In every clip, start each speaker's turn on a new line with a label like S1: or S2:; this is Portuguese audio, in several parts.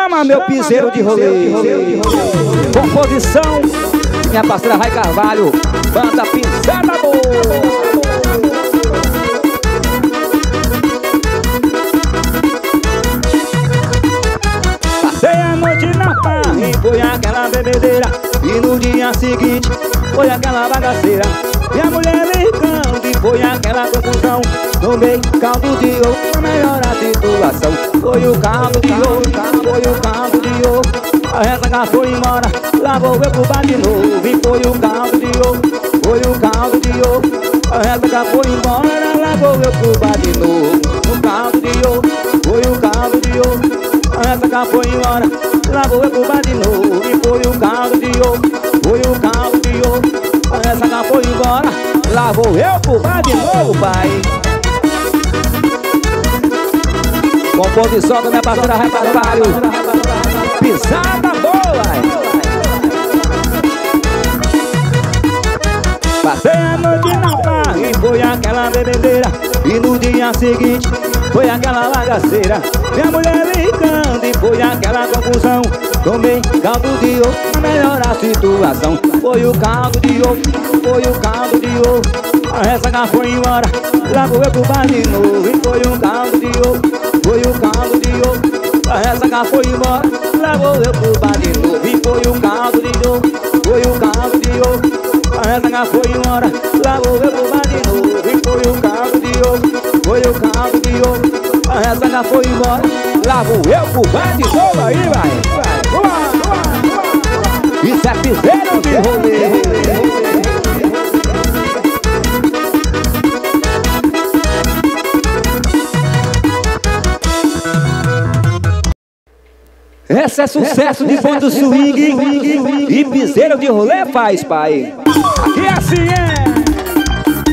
S1: Chama meu piseiro de rolê. Composição, minha parceira Rai Carvalho. Banda Pisada Boa. foi aquela bebedeira E no dia seguinte foi aquela bagaceira E a mulher ligando e foi aquela confusão Tomei caldo de ouro pra melhorar a situação Foi o caldo de ouro, foi o caldo de ouro A ressaca foi embora, lá vou eu pro bar de novo. E foi o caldo de ouro, foi o caldo de ouro A ressaca foi embora, lá vou eu pro bar de novo. O caldo de ouro, foi o caldo de ouro A ressaca foi embora, lá vou eu pro bar de novo. E foi o caldo de ouro, foi o caldo de ouro A ressaca foi embora, lá vou eu pro bar de novo, pai Composição da minha parceira Rai Carvalho Pisada boa Passei a noite na praia e foi aquela bebedeira. E no dia seguinte foi aquela bagaceira Minha mulher ligando e foi aquela confusão. Tomei caldo de ouro pra melhorar a situação. Foi o caldo de ouro, foi o caldo de ouro A ressaca foi embora, lá vou eu pro bar de novo. E foi um caldo de ouro foi o caldo de ouro. A ressaca foi embora Levou eu pro bar de novo. E foi o caldo de ouro Foi o caldo de ouro. A ressaca foi embora Levou eu pro bar de novo. E foi o caldo de ouro Foi o caldo de ouro. A ressaca foi embora Levou eu pro bar de novo. Aí vai, vai, vamos Essa é sucesso de bom do swing E piseiro de rolê faz, pai. Aqui é assim é.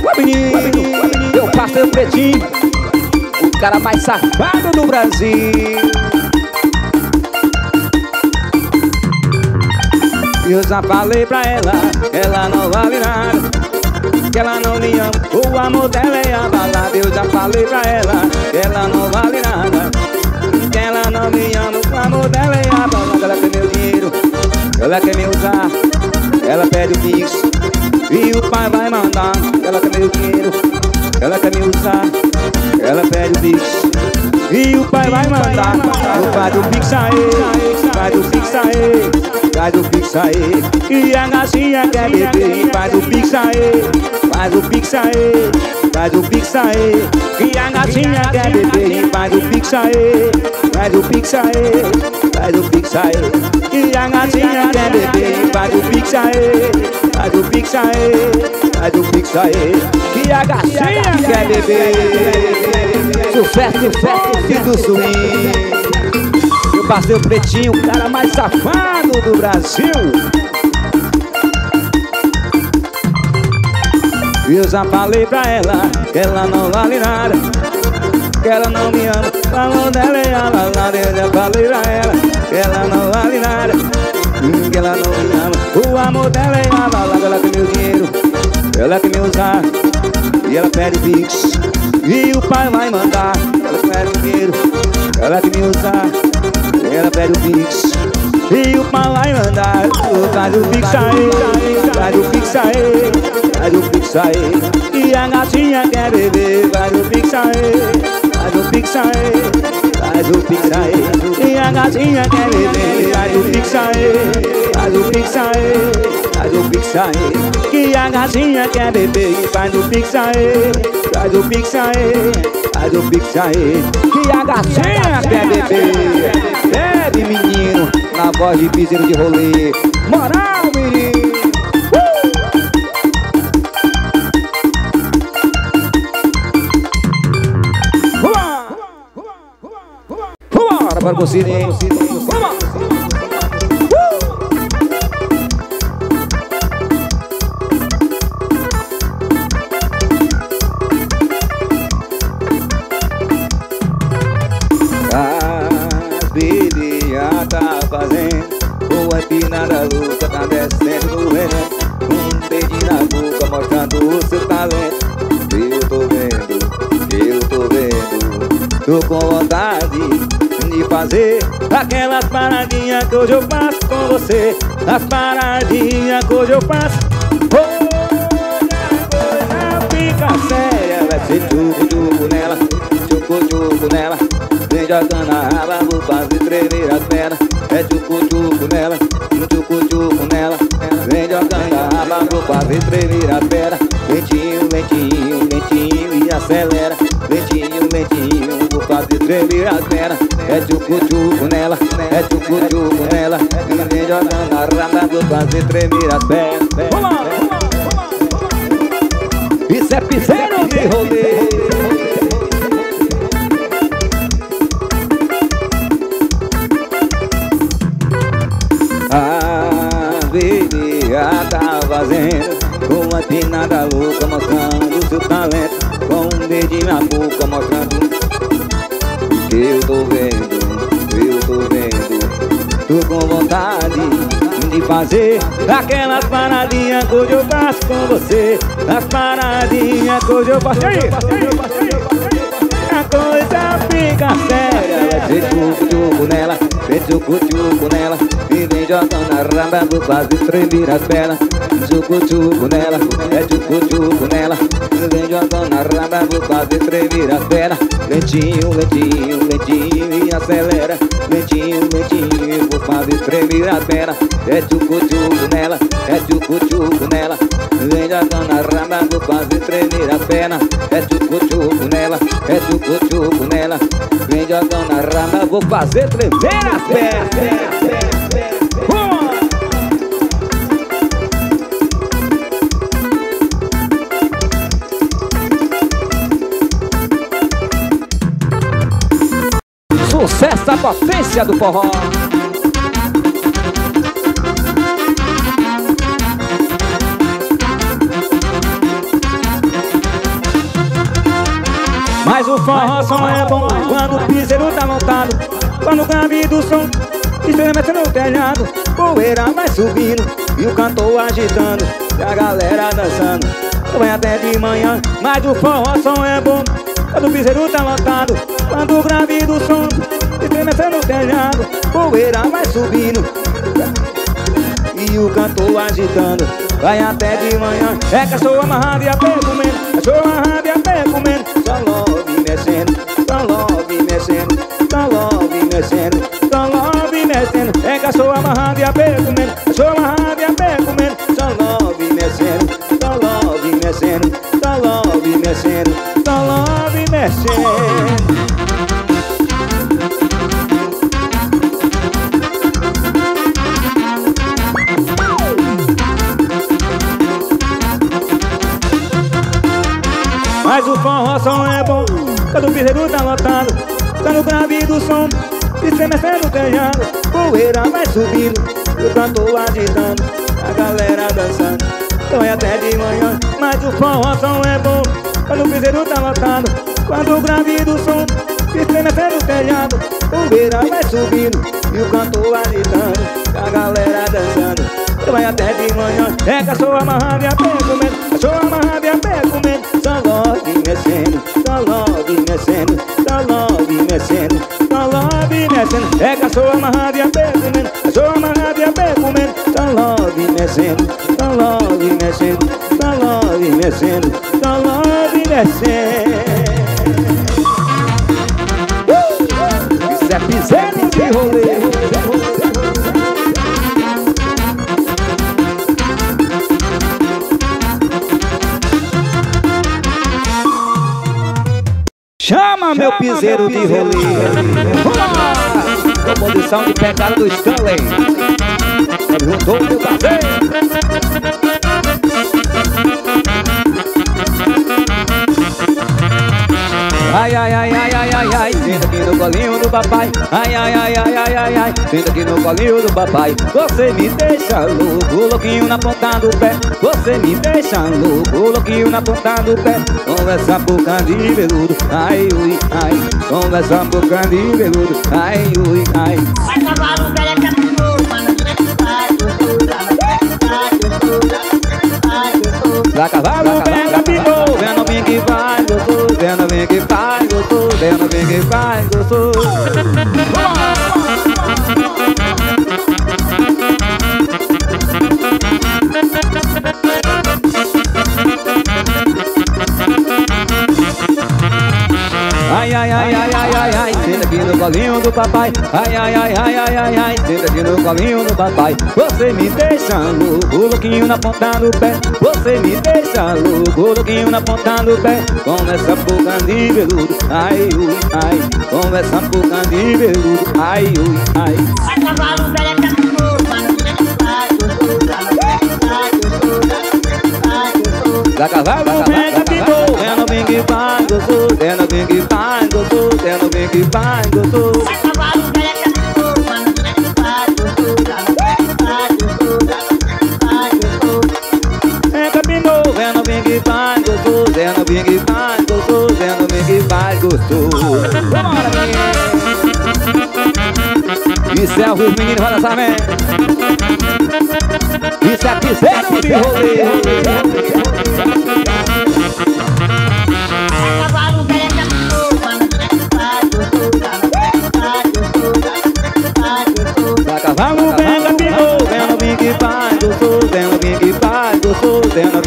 S1: Ô menino, eu passo o pretinho. O cara mais safado do Brasil. Eu já falei pra ela, ela não vale nada. Que ela não me ama, o amor dela é abalado Eu já falei pra ela, ela não vale nada que ela não me ama, o amor dela é abalado Ela quer meu dinheiro, ela quer me usar Ela pede o pix e o pai vai mandar Ela quer meu dinheiro, ela quer me usar Ela pede o pix e o pai vai mandar O pai do pix aí, pai do pix aí Faz o pix aí E a gatinha quer beber Faz o pix aí Faz o pix aí Faz o pix aí E a gatinha quer beber Faz o pix aí Faz o pix aí Faz o pix aí. E a gatinha quer beber Faz o pix aí Faz o pix aí Faz o pix aí. E a gatinha quer beber. Sucesso, sucesso do swing Meu parceiro pretinho, o cara mais safado do Brasil. Eu já falei pra ela que ela não vale nada Que ela não me ama, falou dela é abalada Eu já falei pra ela que ela não vale nada Que ela não me ama, o amor dela é abalado Ela tem meu dinheiro, ela quer me usar E ela pede pix E o pai vai mandar Ela o dinheiro, ela quer me usar Ela pede o pix E o pai vai mandar Faz o pix aí Faz o pix aí Faz o pix aí E a gatinha quer beber Faz o pix aí Faz o pix aí. Faz o pix aí. E a gatinha quer beber. Faz o pix aí. Faz o pix aí. Faz o pix aí. Que a gatinha quer beber. Faz o pix aí. Faz o pix aí. Faz o pix aí. Que a gatinha quer beber. Bebe menino. Na voz de piseiro de rolê. Moral hein? Vamos! Tá fazendo Uma empinada louca tá descendo no veneno Um dedinho na boca mostrando o seu talento Eu tô vendo, eu tô vendo Tô com vontade de fazer. Aquelas paradinhas que hoje eu faço com você. As paradinhas que hoje eu faço. Hoje a coisa fica séria. Vai ser tchuco-tchuco nela. Tchuco-tchuco nela. Vem jogando a raba, vou fazer tremer as pernas. É tchucu-tchucu nela, tchucu-tchucu nela. Vem jogando a raba, vou fazer tremer as pernas. Lentinho, lentinho, lentinho e acelera fazer tremer as pernas É tchucu-tchucu nela, é tchucu-tchucu nela Vem jogando a raba, vou fazer tremer as pernas. Vamos lá, Isso é piseiro de rolê tá fazendo Uma pinada louca mostrando seu talento Com um dedinho na boca mostrando vontade de fazer Aquelas paradinhas que hoje eu faço com você. As paradinhas que hoje eu faço. A coisa fica séria. Vai ser tchuco-tchuco nela Vem tchucu-tchuco nela E vem jogando na raba Vou fazer tremer as pernas. Tchucu-tchucu nela É tchucu-tchucu nela E vem jogando na raba Vou fazer tremer as pernas. Lentinho, lentinho, lentinho E acelera. Lentinho, lentinho Vou fazer tremer as pernas. É tchucu-tchucu nela É tchucu-tchucu nela Vem jogando na raba Vou fazer tremer as pernas. É tchucu-tchucu nela É tchucu-tchucu nela. Vem jogando na raba Vou fazer tremer as pernas Sucesso a potência do forró Mas o forró só é bom quando o piseiro tá montado. Quando o grave do som estremece no telhado. Poeira vai subindo e o cantor agitando. E a galera dançando. Vai até de manhã Mas o forró só é bom quando o piseiro tá lotado Quando o grave do som estremece no telhado. Poeira vai subindo E o cantor agitando. Vai até de manhã. É cachorro amarrado e a pé comendo Cachorro amarrado e a pé comendo. Só love mexendo subindo E o cantor agitando A galera dançando. Então é até de manhã Mas o forró só é bom. Quando o piseiro tá lotado Quando o grave do som Estremecendo o telhado Poeira vai subindo E o cantor agitando A galera dançando. Então é até de manhã É cachorro amarrado e a pé comendo Cachorro amarrado e a pé comendo Só love mexendo Só love mexendo Só love mexendo Só love mexendo É cachorro amarrado e a pé comendo Só love mexendo Só love mexendo Só love mexendo Só love mexendo. Isso é piseiro de rolê Chama meu piseiro de rolê. Vamos lá! Composição de pegada do Stanley Juntou meu parceiro Ai, ai, ai, ai, ai, ai, ai. Senta aqui no colinho do papai. Ai, ai, ai, ai, ai, ai, ai. Senta aqui no colinho do papai. Você me deixa louco, louquinho na ponta do pé. Você me deixa louco, louquinho na ponta do pé. Conversa boca de veludo. Ai, ui, ai. Conversa boca de veludo. Ai, ui, ai.
S2: Vai cavalo, velha caminhou, Vai
S1: cavalo, pega, picou Vendo bem que faz gostoso Vendo bem que faz gostoso Vendo bem que faz gostoso. Ai, ai, ai, ai papai. Ai, ai, ai, ai, ai, ai, ai Senta aqui no colinho do papai. Você me deixa louco, louquinho na ponta do pé. Você me deixa louco, louquinho na ponta do pé. Com essa boca de veludo. Ai, ui, ai Com essa boca de veludo. Ai, ui, ai.
S2: A cavalo pai, gostoso.
S1: Da cavalo vem capitão É no bem que faz gostoso É no que faz gostoso no bem que
S2: cavalo velho é gostoso, ela ela
S1: no bem que faz gostoso no bem que faz gostoso no bem que faz gostoso Vambora, Isso é o Menino, vai dançar, vem Isso é piseiro de rolê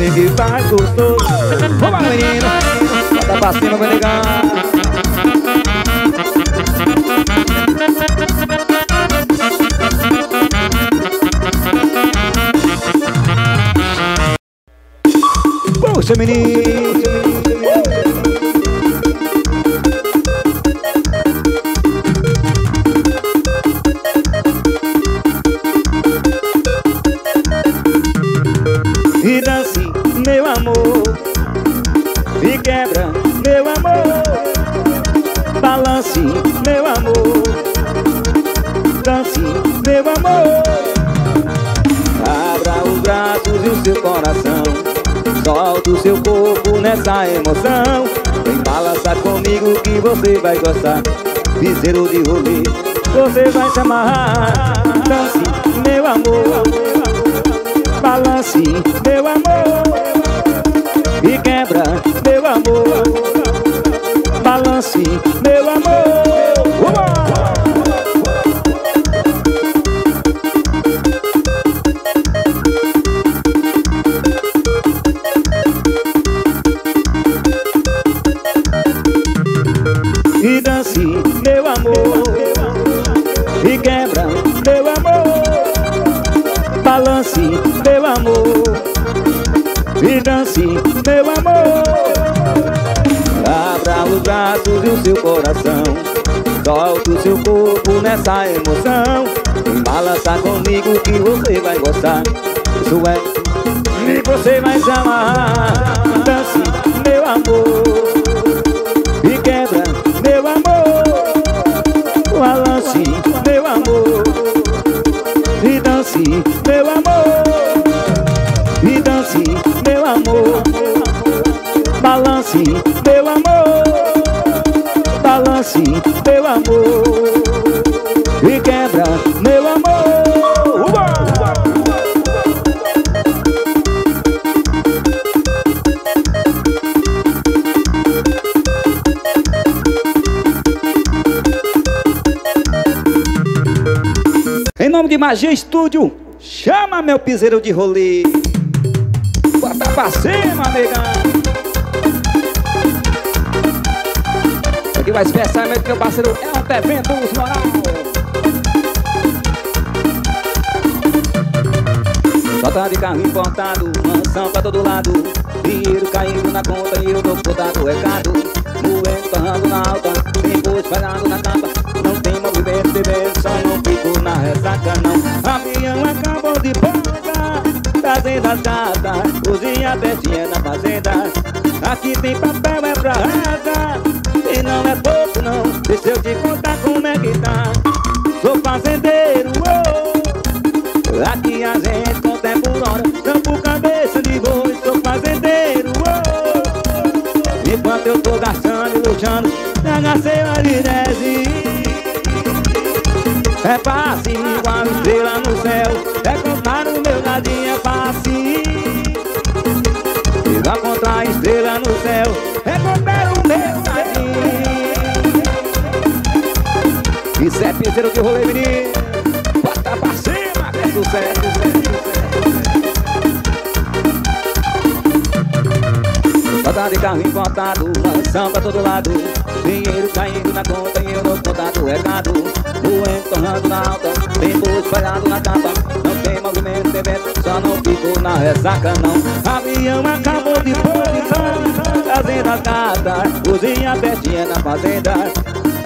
S1: que faz gostoso. Vambora, menino Bota pra cima, vai negar quebra, meu amor. Balance, meu amor. Dance, meu amor. Abra os braços e o seu coração. Solta o seu corpo nessa emoção. Vem balançar comigo que você vai gostar. Piseiro de rolê, você vai se amarrar. Dance, meu amor. Balance, meu amor E quebra, meu amor Balance, meu amor Vamos! Nessa emoção. Vem balançar comigo que você vai gostar. Isso é. E você vai se amarrar. Dance, meu amor nome de Magia Estúdio, chama meu piseiro de rolê. Bota pra cima, negão. Aqui vai especialmente meu parceiro é um evento moral. Só tá de carro importado, mansão pra todo lado. Dinheiro caindo na conta e eu tô botado recado. Moendo, torrando na alta, gosto espalhado na capa. Não tem movimento, bebendo, só ressaca não. Avião acabou de pouca, trazendo as cartas. Cozinha pertinha na fazenda. Aqui tem papel, é pra rasa. E não é pouco não, deixa eu te contar como é que tá. Sou fazendeiro, oh. Aqui a gente conta é por hora Campo cabeça de boi, sou fazendeiro oh. Enquanto eu tô gastando e luxando Agacei marinese É fácil igual estrela no céu É contar o meu dadinho é fácil Igual contar estrela no céu É contar o meu dadinho Isso é piseiro de rolê menino Bota pra cima, é sucesso, sucesso. Rodada de carro mansão pra todo lado Dinheiro caindo na conta e eu não contato recado Moendo torrando na alta, tempo espalhado na capa Não tem movimento, tem vento, só não fico na ressaca não. Avião acabou de pousar, fazenda casa. Cozinha pertinha na fazenda.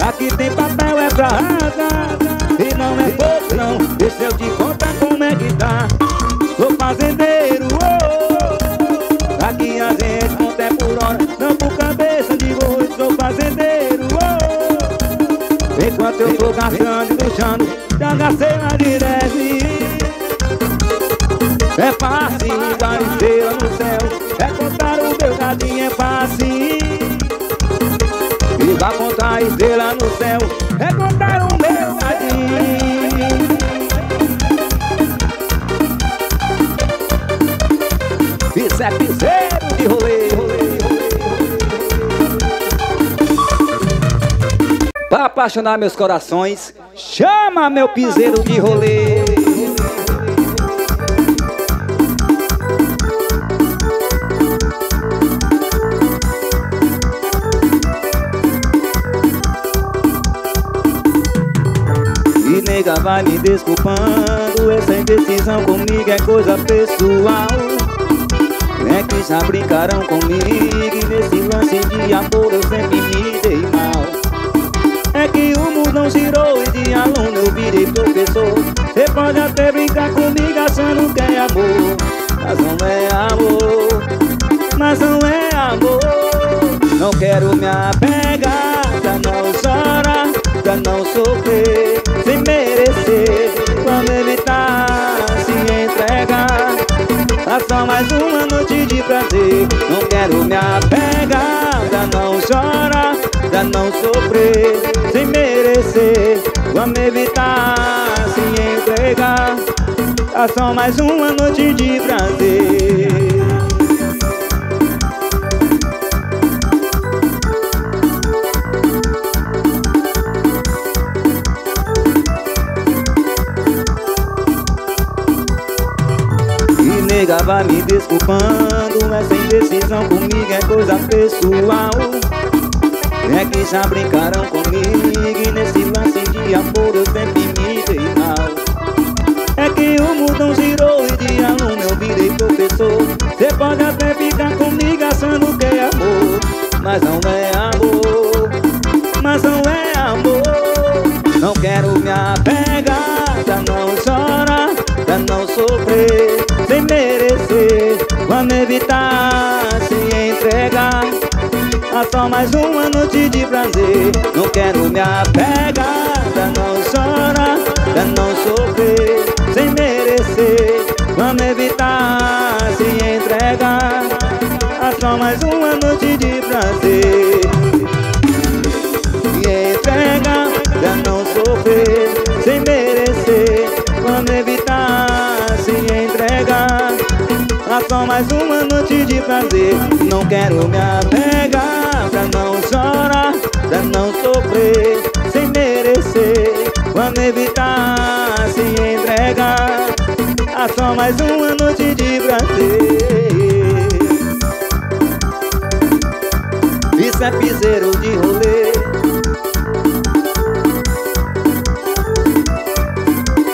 S1: Aqui tem papel, é pra rasgar E não é pouco não, deixa eu te contar eu tô gastando e deixando Bagaceira de leve É fácil dar estrela no céu É contar o meu gadinho, é fácil. E vai contar estrela no céu É contar o meu gadinho Isso é piseiro de rolê, Pra apaixonar meus corações Chama meu piseiro de rolê. E nega vai me desculpando Essa indecisão comigo é coisa pessoal. É que já brincaram comigo nesse lance de amor virei professor Você pode até brincar comigo achando que é amor. Mas não é amor. Mas não é amor. Não quero me apegar Pra não chorar Pra não sofrer. Sem merecer Quando evitar se entregar. Só mais uma noite de prazer. Não quero me apegar Pra não chorar Pra não sofrer. Sem merecer Vamos evitar Há só mais uma noite de prazer. E nega vai me desculpando Essa indecisão comigo é coisa pessoal. É que já brincaram comigo E nesse lance de amor eu Você pode até ficar comigo achando que é amor. Mas não é amor. Mas não é amor. Não quero me apegar Pra não chorar Pra não sofrer. Sem merecer Vamos evitar se entregar. Há só mais uma noite de prazer. Não quero me apegar Pra não chorar Pra não sofrer. Sem merecer Vamos evitar só mais uma noite de prazer. E entregar Pra não sofrer Sem merecer. Vamos evitar se entregar. Há só mais uma noite de prazer. Não quero me apegar Pra não chorar Pra não sofrer Sem merecer. Vamos evitar se entregar. Há só mais uma noite de prazer piseiro de rolê